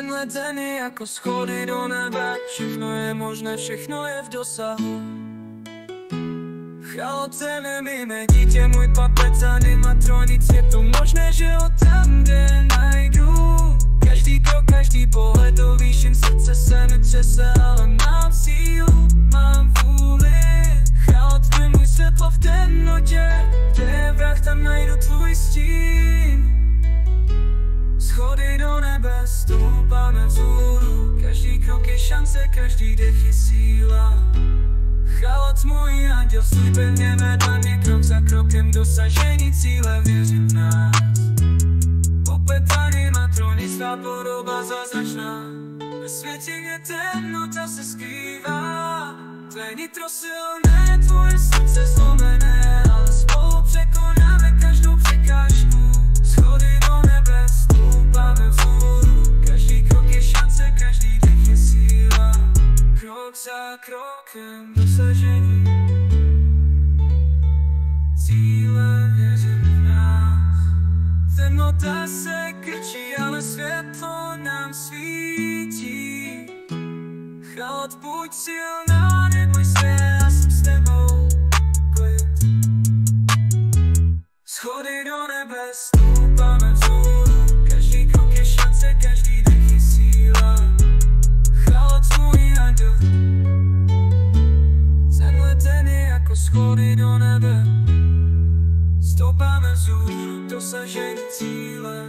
Tenhle den je jako schody do nebe Všechno je možné, všechno je v dosahu. Chaoce nemíme dítě, můj papec animatronic Je to možné, že ho tam, kde najdu. Každý krok, každý pohled do výšin Srdce se mi třese, ale mám Nebe, stoupáme vzhůru. Každý krok je šance, každý dech je síla. Chaos můj anděl slíbil mě vedle krok za krokem dosažení cíle. Věřím v nás. Opět animatronista podoba zázračná. Ve světě, kde temnota se skrývá. Tvé nitro silné, tvoje srdce zlomené Krok za krokem dosažení. Cíle věřím v nás. Temnota se krčí, ale světlo nám svítí. Chaot, buď silná, neboj se, já jsem s tebou Klid Schody do nebe, stoupáme jako schody do nebe. Stoupáme vzhůru, dosažení cíle